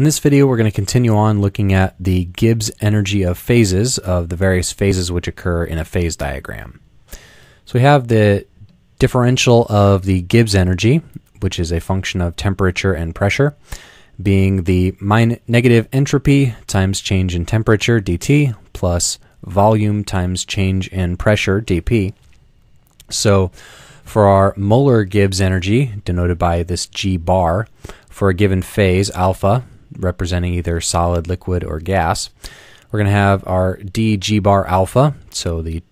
In this video, we're going to continue on looking at the Gibbs energy of phases of the various phases which occur in a phase diagram. So we have the differential of the Gibbs energy, which is a function of temperature and pressure, being the negative entropy times change in temperature dt plus volume times change in pressure dp. So for our molar Gibbs energy, denoted by this G bar, for a given phase, alpha, representing either solid, liquid, or gas, we're going to have our dg bar alpha, so the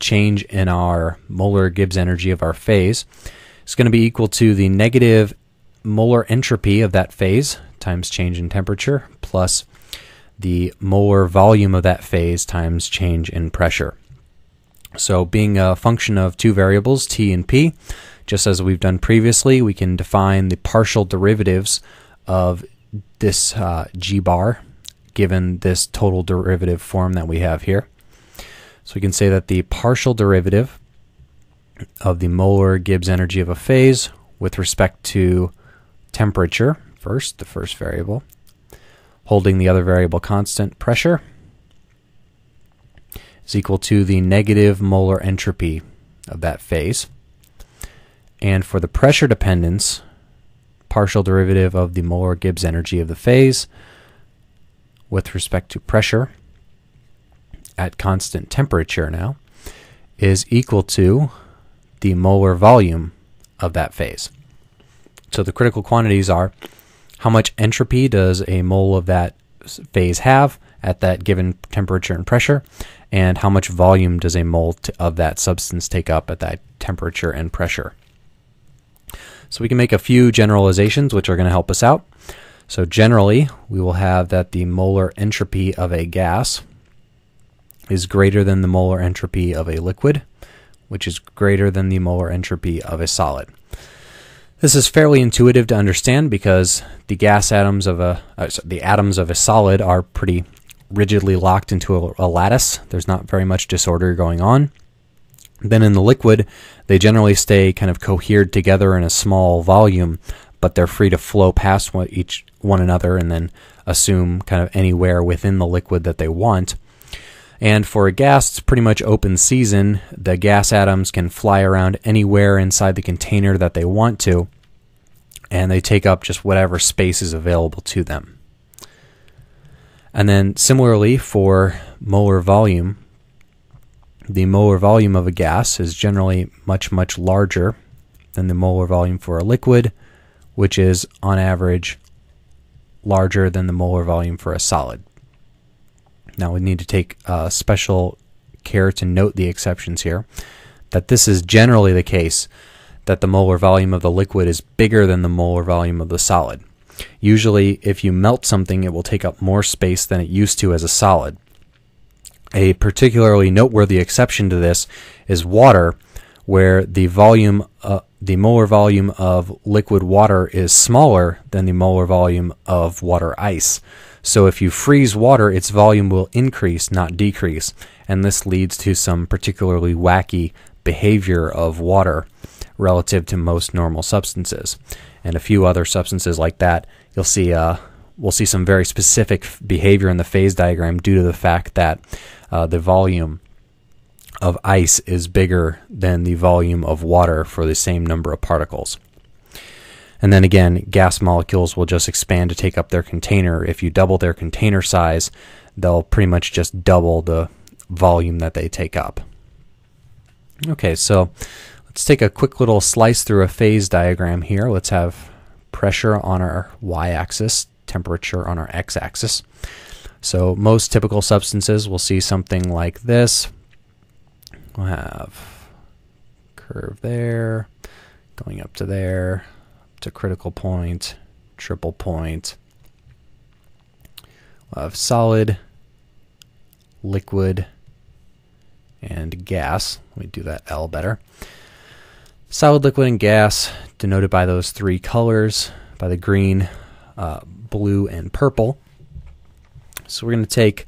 change in our molar Gibbs energy of our phase, is going to be equal to the negative molar entropy of that phase times change in temperature plus the molar volume of that phase times change in pressure. So, being a function of two variables, t and p, just as we've done previously, we can define the partial derivatives of this uh, g bar given this total derivative form that we have here. So we can say that the partial derivative of the molar Gibbs energy of a phase with respect to temperature, first, the first variable, holding the other variable constant, pressure, is equal to the negative molar entropy of that phase. And for the pressure dependence, partial derivative of the molar Gibbs energy of the phase with respect to pressure at constant temperature now is equal to the molar volume of that phase. So the critical quantities are how much entropy does a mole of that phase have at that given temperature and pressure, and how much volume does a mole of that substance take up at that temperature and pressure. So we can make a few generalizations which are going to help us out. So generally, we will have that the molar entropy of a gas is greater than the molar entropy of a liquid, which is greater than the molar entropy of a solid. This is fairly intuitive to understand because the gas atoms of a uh, the atoms of a solid are pretty rigidly locked into a, a lattice. There's not very much disorder going on. Then in the liquid, they generally stay kind of cohered together in a small volume, but they're free to flow past one, each one another and then assume kind of anywhere within the liquid that they want. And for a gas, it's pretty much open season. The gas atoms can fly around anywhere inside the container that they want to, and they take up just whatever space is available to them. And then similarly for molar volume, the molar volume of a gas is generally much, much larger than the molar volume for a liquid, which is on average larger than the molar volume for a solid. Now we need to take uh, special care to note the exceptions here, that this is generally the case that the molar volume of the liquid is bigger than the molar volume of the solid. Usually, if you melt something, it will take up more space than it used to as a solid. A particularly noteworthy exception to this is water, where the volume, uh, the molar volume of liquid water is smaller than the molar volume of water ice. So if you freeze water, its volume will increase, not decrease, and this leads to some particularly wacky behavior of water relative to most normal substances and a few other substances like that, you'll see uh, we'll see some very specific behavior in the phase diagram due to the fact that uh, the volume of ice is bigger than the volume of water for the same number of particles. And then again, gas molecules will just expand to take up their container. If you double their container size, they'll pretty much just double the volume that they take up. Okay, so Let's take a quick little slice through a phase diagram here. Let's have pressure on our y-axis, temperature on our x-axis. So most typical substances will see something like this. We'll have curve there, going up to there, to critical point, triple point. We'll have solid, liquid, and gas. Let me do that L better. Solid, liquid, and gas, denoted by those three colors, by the green, uh, blue, and purple. So we're going to take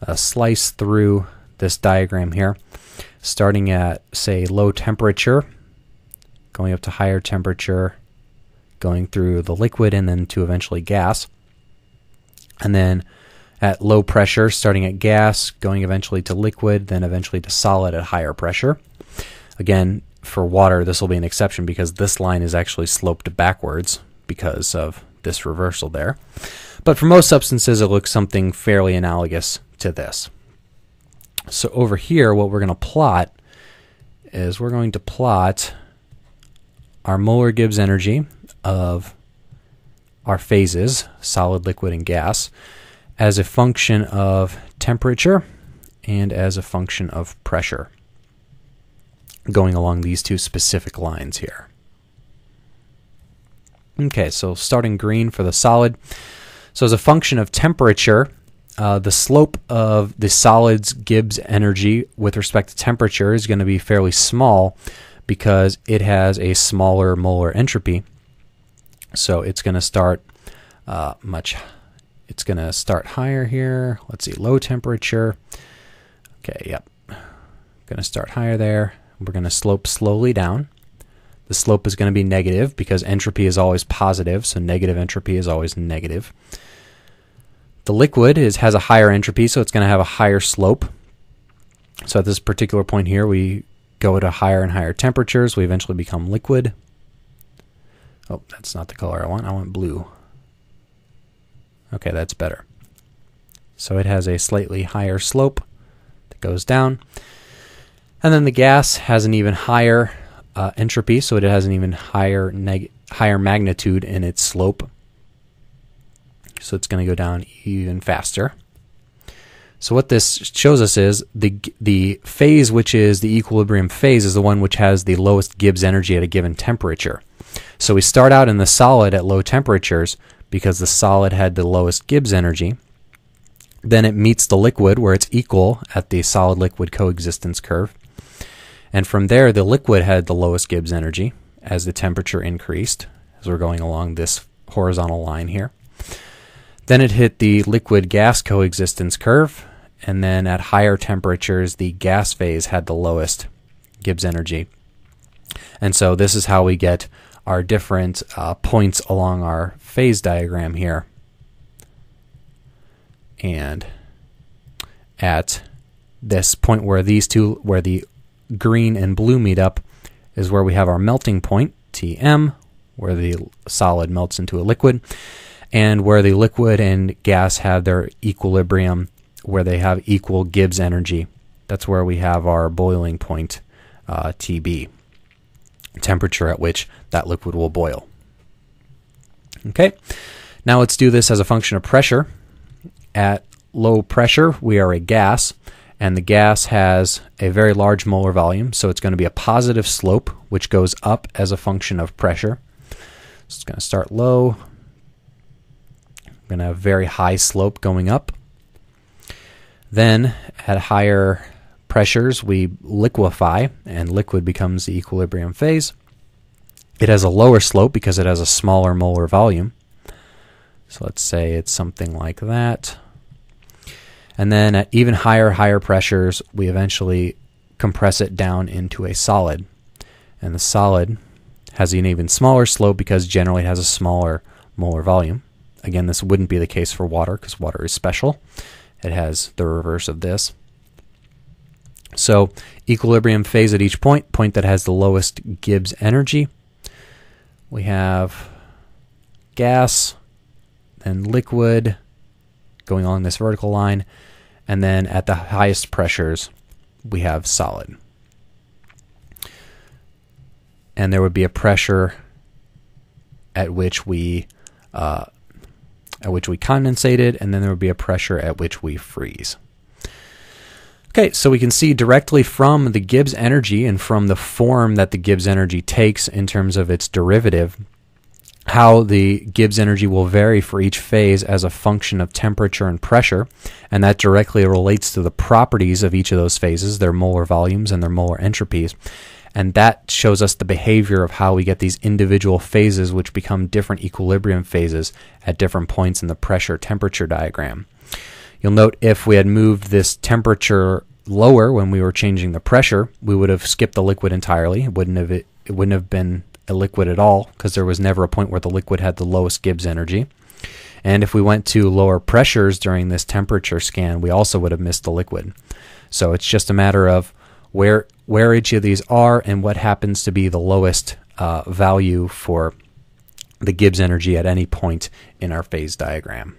a slice through this diagram here, starting at, say, low temperature, going up to higher temperature, going through the liquid, and then to eventually gas. And then at low pressure, starting at gas, going eventually to liquid, then eventually to solid at higher pressure. Again, for water, this will be an exception because this line is actually sloped backwards because of this reversal there. But for most substances, it looks something fairly analogous to this. So over here, what we're going to plot is we're going to plot our molar Gibbs energy of our phases, solid, liquid, and gas, as a function of temperature and as a function of pressure going along these two specific lines here. Okay, so starting green for the solid. So as a function of temperature, uh, the slope of the solid's Gibbs energy with respect to temperature is going to be fairly small because it has a smaller molar entropy. So it's going to start uh, much, it's going to start higher here. Let's see, low temperature. Okay, yep. Going to start higher there. We're going to slope slowly down. The slope is going to be negative because entropy is always positive, so negative entropy is always negative. The liquid is has a higher entropy, so it's going to have a higher slope. So at this particular point here, we go to higher and higher temperatures. We eventually become liquid. Oh, that's not the color I want. I want blue. Okay, that's better. So it has a slightly higher slope that goes down. And then the gas has an even higher uh, entropy, so it has an even higher neg- higher magnitude in its slope. So it's going to go down even faster. So what this shows us is the the phase which is the equilibrium phase is the one which has the lowest Gibbs energy at a given temperature. So we start out in the solid at low temperatures because the solid had the lowest Gibbs energy. Then it meets the liquid where it's equal at the solid liquid coexistence curve. And from there, the liquid had the lowest Gibbs energy as the temperature increased, as we're going along this horizontal line here. Then it hit the liquid gas coexistence curve, and then at higher temperatures, the gas phase had the lowest Gibbs energy. And so this is how we get our different uh, points along our phase diagram here. And at this point where these two, where the green and blue meet up is where we have our melting point, Tm, where the solid melts into a liquid, and where the liquid and gas have their equilibrium, where they have equal Gibbs energy. That's where we have our boiling point, uh, Tb, temperature at which that liquid will boil. Okay, now let's do this as a function of pressure. At low pressure, we are a gas and the gas has a very large molar volume, so it's going to be a positive slope, which goes up as a function of pressure. So it's going to start low. We're going to have very high slope going up. Then at higher pressures, we liquefy, and liquid becomes the equilibrium phase. It has a lower slope because it has a smaller molar volume. So let's say it's something like that. And then at even higher, higher pressures, we eventually compress it down into a solid. And the solid has an even smaller slope because generally it has a smaller molar volume. Again, this wouldn't be the case for water because water is special. It has the reverse of this. So, equilibrium phase at each point, point that has the lowest Gibbs energy. We have gas, then liquid going along this vertical line, and then at the highest pressures, we have solid. And there would be a pressure at which we uh, at which we condensated, and then there would be a pressure at which we freeze. Okay, so we can see directly from the Gibbs energy and from the form that the Gibbs energy takes in terms of its derivative how the Gibbs energy will vary for each phase as a function of temperature and pressure, and that directly relates to the properties of each of those phases, their molar volumes and their molar entropies. And that shows us the behavior of how we get these individual phases, which become different equilibrium phases at different points in the pressure temperature diagram. You'll note if we had moved this temperature lower when we were changing the pressure, we would have skipped the liquid entirely. It wouldn't have it, it wouldn't have been a liquid at all because there was never a point where the liquid had the lowest Gibbs energy. And if we went to lower pressures during this temperature scan, we also would have missed the liquid. So it's just a matter of where where each of these are and what happens to be the lowest uh, value for the Gibbs energy at any point in our phase diagram.